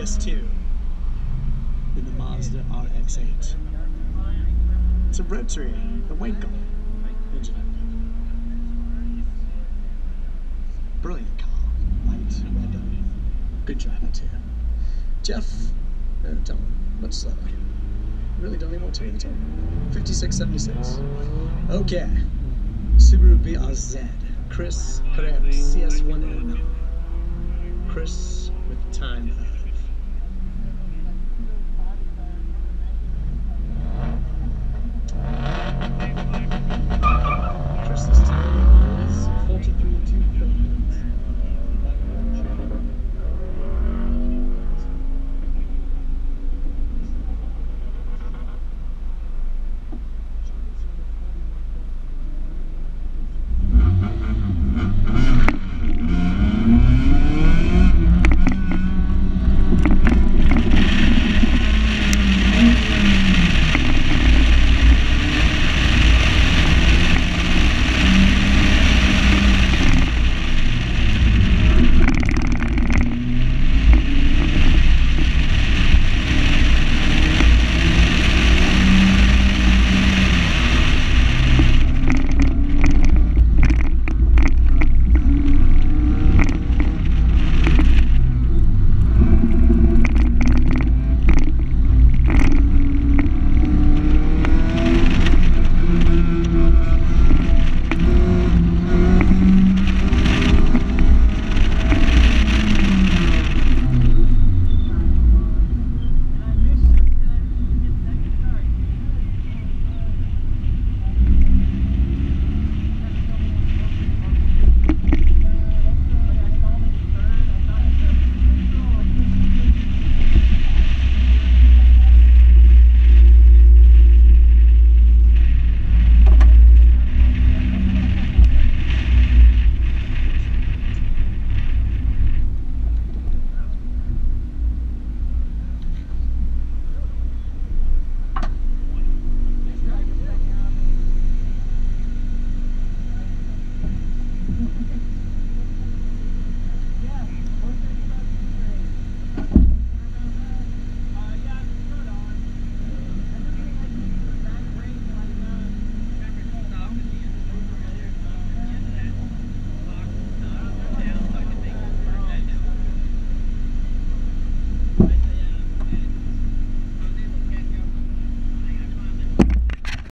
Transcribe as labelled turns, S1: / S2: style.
S1: PS2 in the Mazda RX-8. It's a rotary, a Wankel engine. Brilliant car. Right, well done. Good driver too. Jeff, uh, tell much slower. Really don't even want to hear the top. 5676. Okay. Subaru BRZ. Chris Perez CS1N. Chris with time